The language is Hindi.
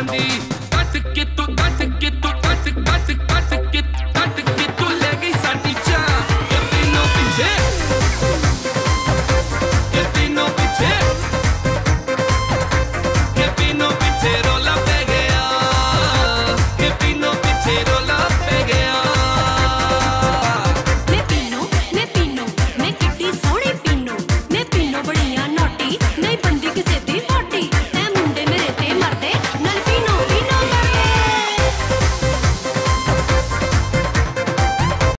गांधी कट के तो कट के तो कट कट